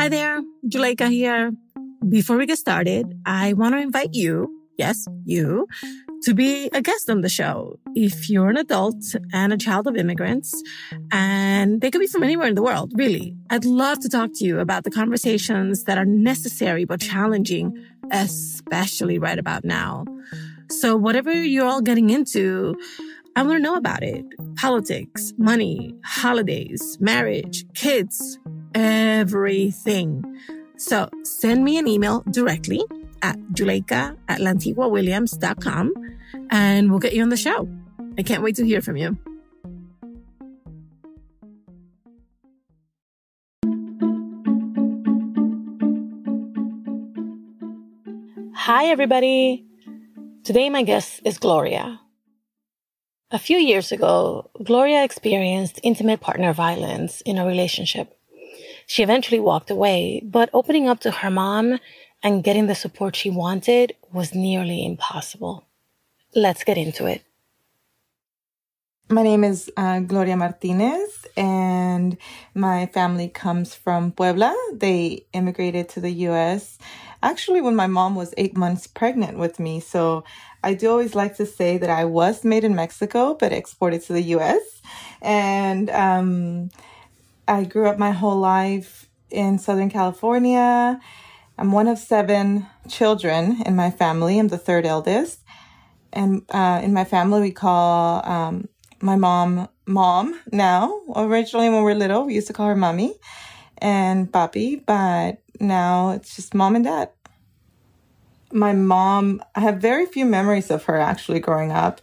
Hi there, Juleyka here. Before we get started, I want to invite you, yes, you, to be a guest on the show. If you're an adult and a child of immigrants, and they could be from anywhere in the world, really, I'd love to talk to you about the conversations that are necessary but challenging, especially right about now. So whatever you're all getting into, I want to know about it. Politics, money, holidays, marriage, kids, everything. So send me an email directly at Juleyka at lantiguawilliams.com and we'll get you on the show. I can't wait to hear from you. Hi, everybody. Today, my guest is Gloria. A few years ago, Gloria experienced intimate partner violence in a relationship. She eventually walked away, but opening up to her mom and getting the support she wanted was nearly impossible. Let's get into it. My name is uh, Gloria Martinez, and my family comes from Puebla. They immigrated to the US actually when my mom was eight months pregnant with me. So I do always like to say that I was made in Mexico, but exported to the US. And um, I grew up my whole life in Southern California. I'm one of seven children in my family. I'm the third eldest. And uh, in my family, we call um, my mom mom now. Originally, when we were little, we used to call her mommy and papi, but now it's just mom and dad. My mom, I have very few memories of her actually growing up.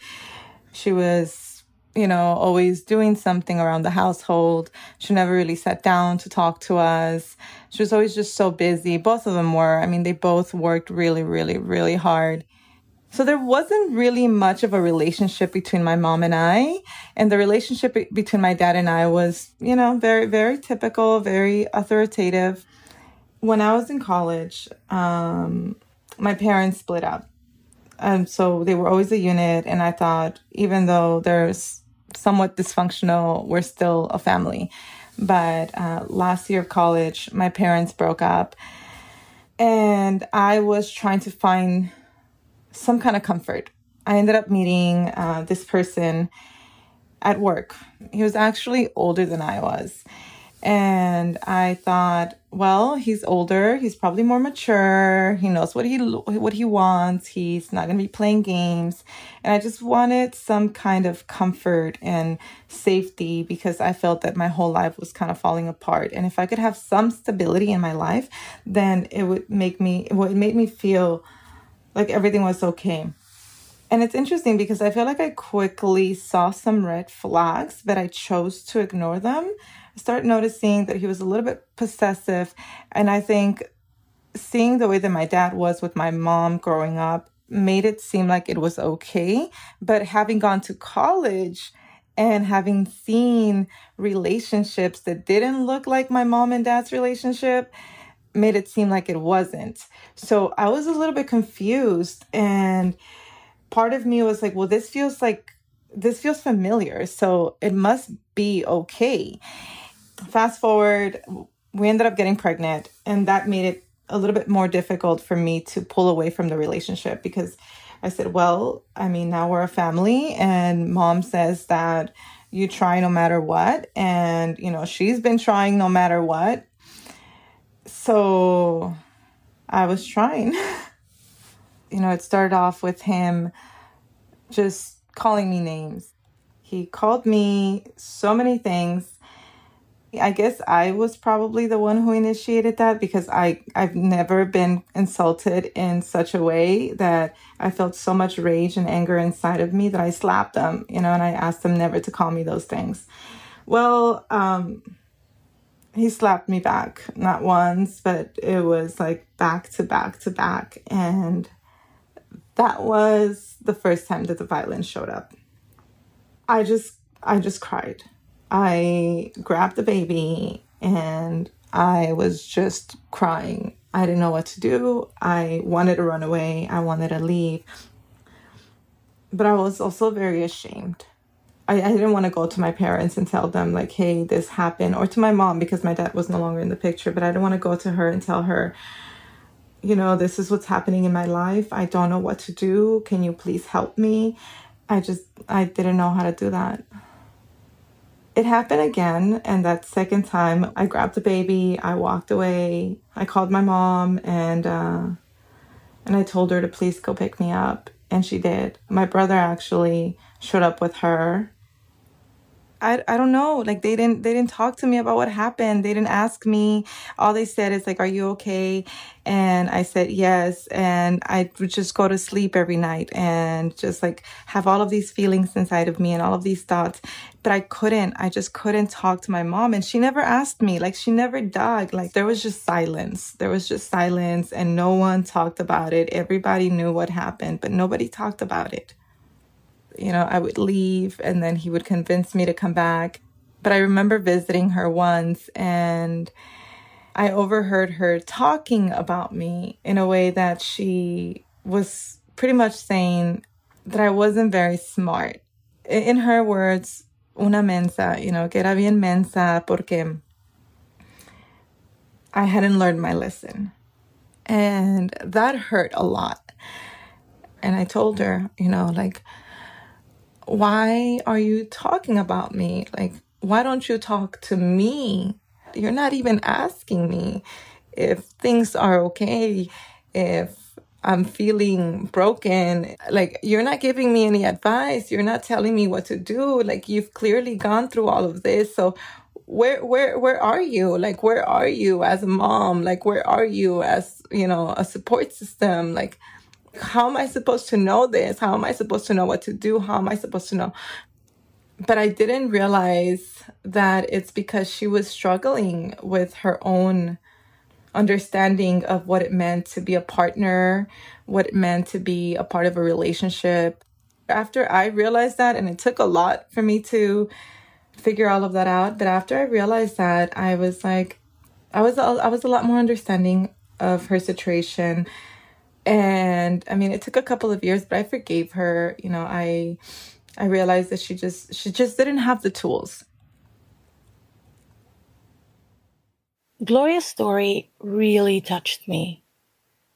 She was, you know, always doing something around the household. She never really sat down to talk to us. She was always just so busy. Both of them were. I mean, they both worked really, really, really hard. So there wasn't really much of a relationship between my mom and I. And the relationship between my dad and I was, you know, very, very typical, very authoritative. When I was in college, um, my parents split up. And so they were always a unit. And I thought, even though there's somewhat dysfunctional, we're still a family. But uh, last year of college, my parents broke up. And I was trying to find some kind of comfort. I ended up meeting uh, this person at work. He was actually older than I was. And I thought, well, he's older. He's probably more mature. He knows what he what he wants. He's not going to be playing games. And I just wanted some kind of comfort and safety because I felt that my whole life was kind of falling apart. And if I could have some stability in my life, then it would make me it would make me feel like everything was okay. And it's interesting because I feel like I quickly saw some red flags, but I chose to ignore them. I started noticing that he was a little bit possessive. And I think seeing the way that my dad was with my mom growing up made it seem like it was okay. But having gone to college, and having seen relationships that didn't look like my mom and dad's relationship, made it seem like it wasn't. So I was a little bit confused and part of me was like, well, this feels like this feels familiar, so it must be okay. Fast forward, we ended up getting pregnant, and that made it a little bit more difficult for me to pull away from the relationship because I said, well, I mean, now we're a family, and mom says that you try no matter what, and you know, she's been trying no matter what, so I was trying. you know, it started off with him just calling me names. He called me so many things. I guess I was probably the one who initiated that because I I've never been insulted in such a way that I felt so much rage and anger inside of me that I slapped them, you know, and I asked them never to call me those things. Well, um, he slapped me back not once but it was like back to back to back and that was the first time that the violence showed up. I just i just cried. I grabbed the baby and i was just crying. I didn't know what to do. I wanted to run away. I wanted to leave. But i was also very ashamed I, I didn't want to go to my parents and tell them like, hey, this happened, or to my mom because my dad was no longer in the picture. But I didn't want to go to her and tell her, you know, this is what's happening in my life. I don't know what to do. Can you please help me? I just I didn't know how to do that. It happened again, and that second time, I grabbed the baby, I walked away, I called my mom, and uh, and I told her to please go pick me up, and she did. My brother actually showed up with her I, I don't know. Like they didn't they didn't talk to me about what happened. They didn't ask me. All they said is like are you okay? And i said yes. And i would just go to sleep every night and just like have all of these feelings inside of me and all of these thoughts. But i couldn't. I just couldn't talk to my mom. And she never asked me. Like she never dug. Like there was just silence. There was just silence and no one talked about it. Everybody knew what happened but nobody talked about it you know, I would leave and then he would convince me to come back. But I remember visiting her once and I overheard her talking about me in a way that she was pretty much saying that I wasn't very smart. In her words, una mensa, you know, que era bien mensa porque I hadn't learned my lesson. And that hurt a lot. And I told her, you know, like, why are you talking about me? Like, why don't you talk to me? You're not even asking me if things are okay, if I'm feeling broken. Like, you're not giving me any advice. You're not telling me what to do. Like, you've clearly gone through all of this. So, where where where are you like where are you as a mom like where are you as you know a support system like how am I supposed to know this? How am I supposed to know what to do? How am I supposed to know? But I didn't realize that it's because she was struggling with her own understanding of what it meant to be a partner, what it meant to be a part of a relationship. After I realized that, and it took a lot for me to figure all of that out, but after I realized that, I was like, I was I was a lot more understanding of her situation and i mean it took a couple of years but i forgave her. You know i i realized that she just she just didn't have the tools. Gloria's story really touched me.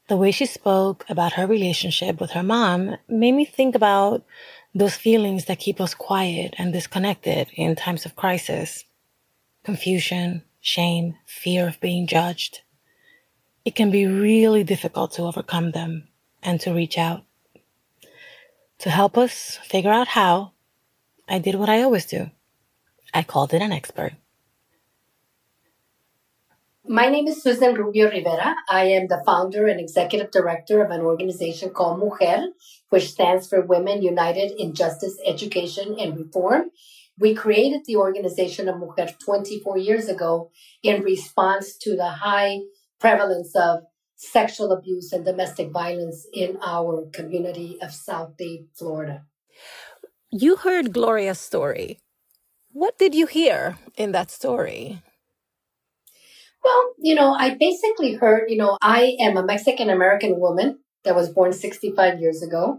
The way she spoke about her relationship with her mom made me think about those feelings that keep us quiet and disconnected in times of crisis. Confusion shame fear of being judged it can be really difficult to overcome them and to reach out. To help us figure out how, I did what I always do. I called in an expert. My name is Susan Rubio Rivera. I am the founder and executive director of an organization called Mujer, which stands for Women United in Justice, Education, and Reform. We created the organization of Mujer 24 years ago in response to the high prevalence of sexual abuse and domestic violence in our community of South Dade, Florida. You heard Gloria's story. What did you hear in that story? Well, you know, I basically heard, you know, I am a Mexican American woman that was born 65 years ago.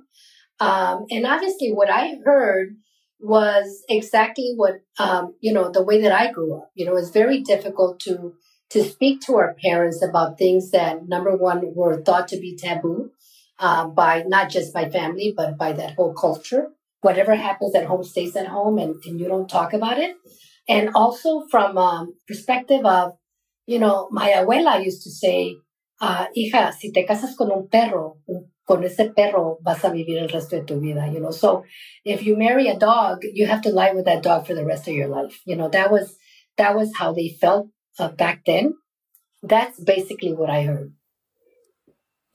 Um, and obviously, what I heard was exactly what, um, you know, the way that I grew up. You know, it's very difficult to to speak to our parents about things that number one were thought to be taboo uh, by not just my family but by that whole culture. Whatever happens at home stays at home and, and you don't talk about it. And also from um, perspective of you know my abuela used to say uh, hija si te casas con un perro con ese perro vas a vivir el resto de tu vida you know. So if you marry a dog you have to lie with that dog for the rest of your life. You know that was that was how they felt uh, back then. That's basically what I heard.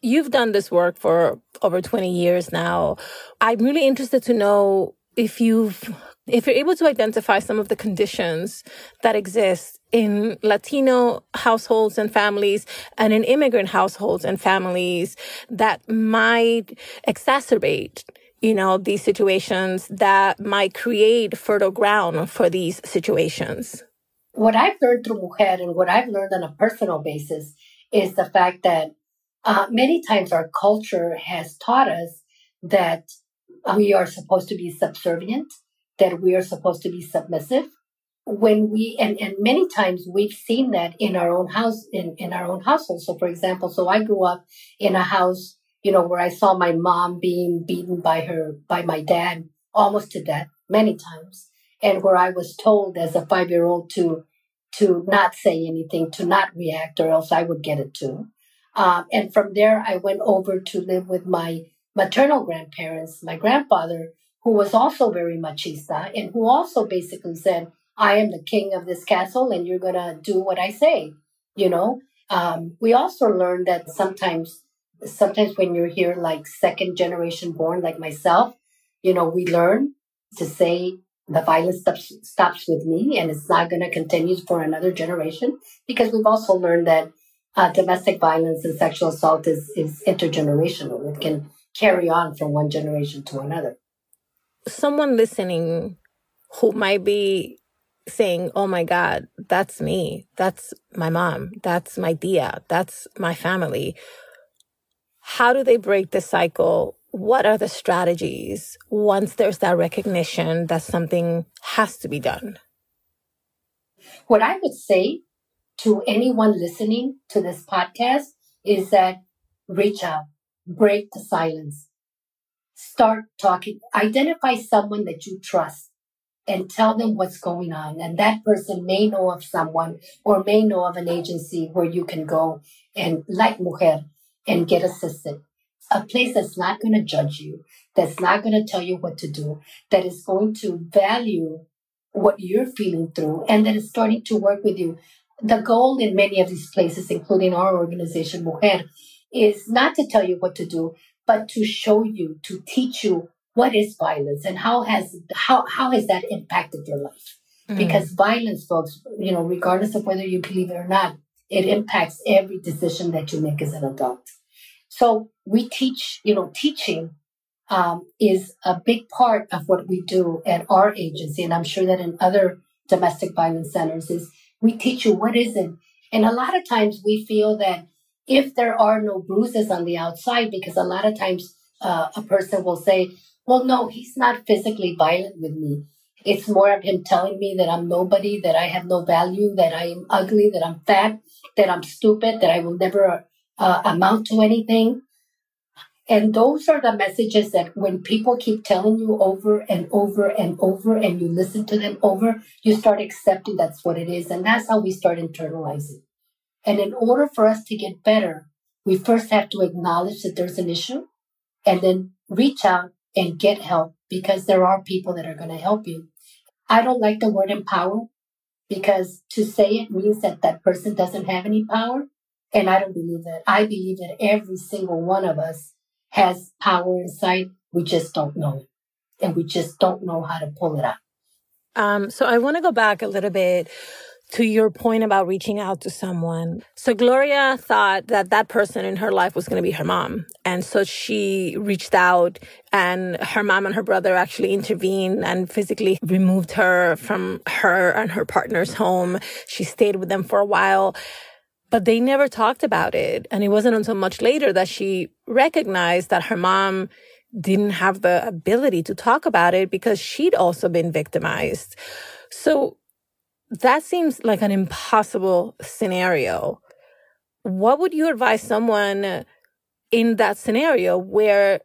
You've done this work for over 20 years now. I'm really interested to know if you've if you're able to identify some of the conditions that exist in Latino households and families and in immigrant households and families that might exacerbate you know these situations that might create fertile ground for these situations what I've learned through Mujer and what I've learned on a personal basis is the fact that uh, many times our culture has taught us that we are supposed to be subservient that we are supposed to be submissive. When we and, and many times we've seen that in our own house in, in our own household. So for example so i grew up in a house you know where i saw my mom being beaten by her by my dad almost to death many times and where i was told as a five year old to to not say anything to not react or else i would get it too um, and from there i went over to live with my maternal grandparents my grandfather who was also very machista and who also basically said I am the king of this castle and you're going to do what I say, you know? Um, we also learned that sometimes, sometimes when you're here, like second generation born, like myself, you know, we learn to say the violence stops, stops with me and it's not going to continue for another generation because we've also learned that uh, domestic violence and sexual assault is, is intergenerational. It can carry on from one generation to another. Someone listening who might be saying, Oh my God, that's me. That's my mom. That's my dia. That's my family. How do they break the cycle? What are the strategies once there's that recognition that something has to be done? What I would say to anyone listening to this podcast is that reach out, break the silence, start talking, identify someone that you trust and tell them what's going on. And that person may know of someone or may know of an agency where you can go and, like Mujer, and get assisted. A place that's not going to judge you, that's not going to tell you what to do, that is going to value what you're feeling through, and that is starting to work with you. The goal in many of these places, including our organization, Mujer, is not to tell you what to do, but to show you, to teach you what is violence and how has how how has that impacted your life? Mm. Because violence, folks, you know, regardless of whether you believe it or not, it impacts every decision that you make as an adult. So we teach, you know, teaching um, is a big part of what we do at our agency, and I'm sure that in other domestic violence centers is we teach you what is it. And a lot of times we feel that if there are no bruises on the outside, because a lot of times uh, a person will say, well, no, he's not physically violent with me. It's more of him telling me that I'm nobody, that I have no value, that I am ugly, that I'm fat, that I'm stupid, that I will never uh, amount to anything. And those are the messages that when people keep telling you over and over and over and you listen to them over, you start accepting that's what it is. And that's how we start internalizing. And in order for us to get better, we first have to acknowledge that there's an issue and then reach out and get help because there are people that are going to help you. I don't like the word empower because to say it means that that person doesn't have any power. And I don't believe that. I believe that every single one of us has power inside. We just don't know it. And we just don't know how to pull it out. Um, so I want to go back a little bit to your point about reaching out to someone. So Gloria thought that that person in her life was going to be her mom. And so she reached out and her mom and her brother actually intervened and physically removed her from her and her partner's home. She stayed with them for a while, but they never talked about it. And it wasn't until much later that she recognized that her mom didn't have the ability to talk about it because she'd also been victimized. So that seems like an impossible scenario. What would you advise someone in that scenario where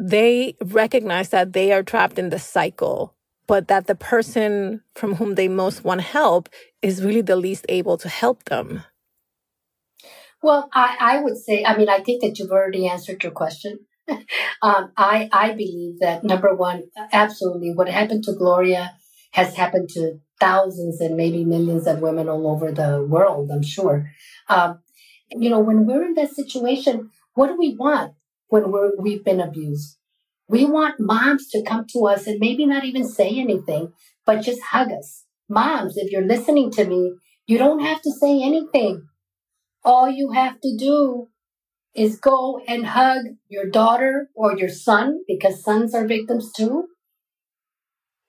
they recognize that they are trapped in the cycle, but that the person from whom they most want help is really the least able to help them? Well, I, I would say, I mean, I think that you've already answered your question. um, I, I believe that number one, absolutely, what happened to Gloria has happened to thousands and maybe millions of women all over the world, I'm sure. Um, you know, when we're in that situation, what do we want when we're, we've been abused? We want moms to come to us and maybe not even say anything, but just hug us. Moms, if you're listening to me, you don't have to say anything. All you have to do is go and hug your daughter or your son, because sons are victims too,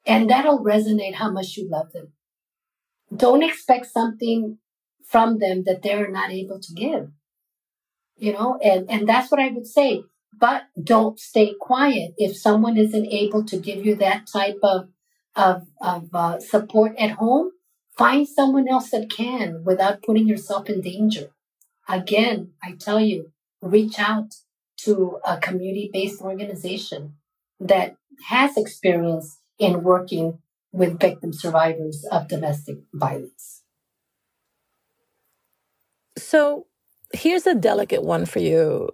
and that'll resonate how much you love them. Don't expect something from them that they're not able to give. You know, and, and that's what I would say. But don't stay quiet. If someone isn't able to give you that type of of, of uh, support at home, find someone else that can without putting yourself in danger. Again, I tell you, reach out to a community based organization that has experience in working with victim survivors of domestic violence. So here's a delicate one for you.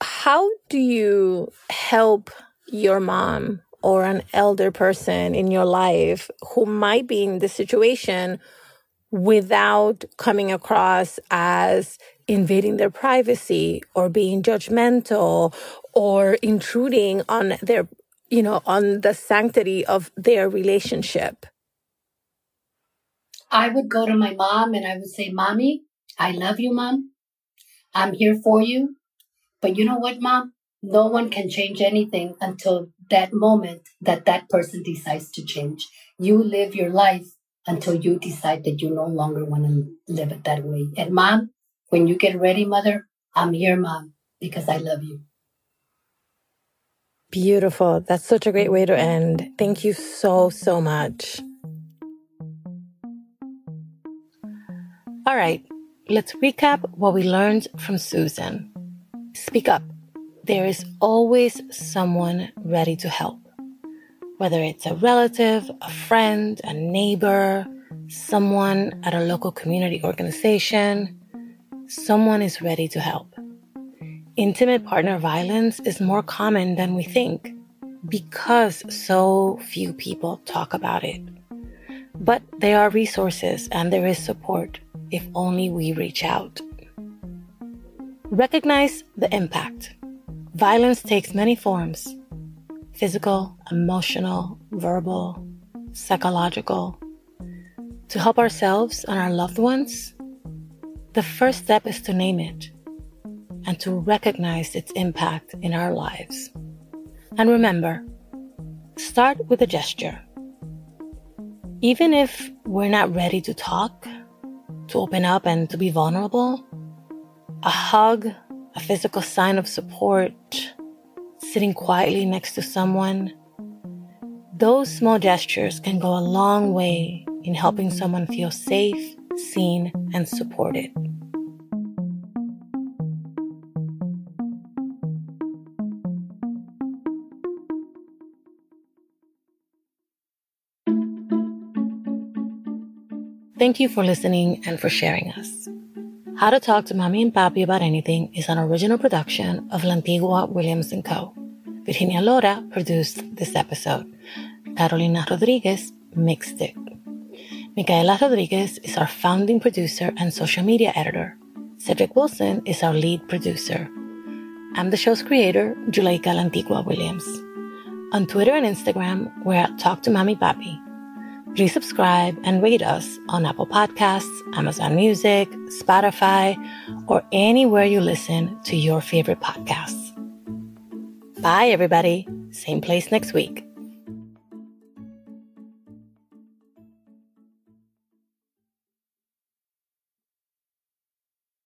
How do you help your mom or an elder person in your life who might be in this situation without coming across as invading their privacy or being judgmental or intruding on their you know on the sanctity of their relationship. I would go to my mom and i would say mommy i love you mom. I'm here for you. But you know what mom? No one can change anything until that moment that that person decides to change. You live your life until you decide that you no longer want to live it that way and mom when you get ready, mother, I'm here, mom, because I love you. Beautiful. That's such a great way to mm-hmm. end. Thank you so, so much. All right, let's recap what we learned from Susan. Speak up. There is always someone ready to help. Whether it's a relative, a friend, a neighbor, someone at a local community organization, someone is ready to help. Intimate partner violence is more common than we think because so few people talk about it. But there are resources and there is support if only we reach out. Recognize the impact. Violence takes many forms physical, emotional, verbal, psychological. To help ourselves and our loved ones, the first step is to name it and to recognize its impact in our lives. And remember, start with a gesture. Even if we're not ready to talk, to open up and to be vulnerable, a hug, a physical sign of support, sitting quietly next to someone, those small gestures can go a long way in helping someone feel safe, seen, and supported. Thank you for listening and for sharing us. How to Talk to Mamí and Papi About Anything is an original production of Lantigua Williams & Co. Virginia Lora produced this episode. Carolina Rodriguez mixed it. Micaela Rodriguez is our founding producer and social media editor. Cedric Wilson is our lead producer. I'm the show's creator, Juleyka Lantigua Williams. On Twitter and Instagram, we're at Talk to Mami Papi. Please subscribe and rate us on Apple Podcasts, Amazon Music, Spotify, or anywhere you listen to your favorite podcasts. Bye, everybody. Same place next week.